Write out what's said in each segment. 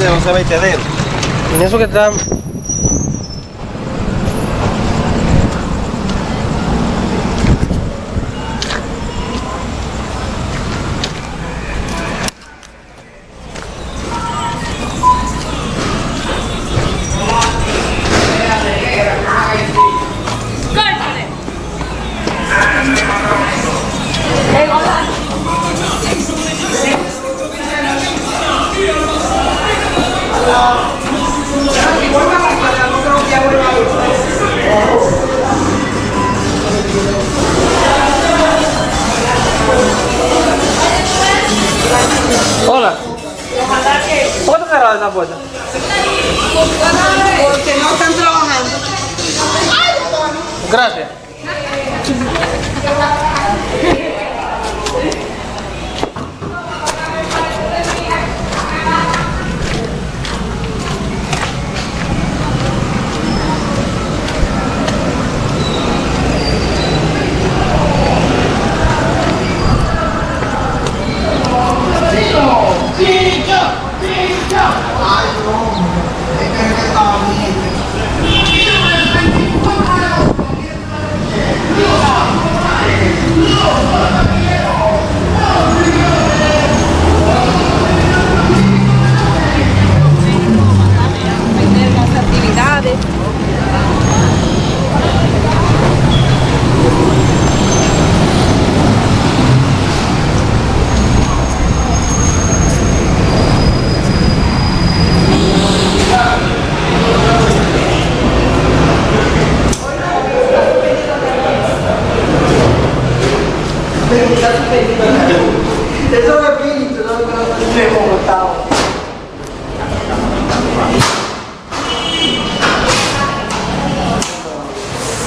de 11 20. En eso que estamos. ¿Por qué está cerrada esa puerta? Porque no están trabajando. Gracias. perguntar su pedido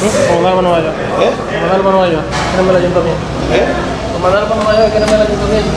Es ¿Eh? Quédame el ayuntamiento. ¿Eh? Quédame el ayuntamiento.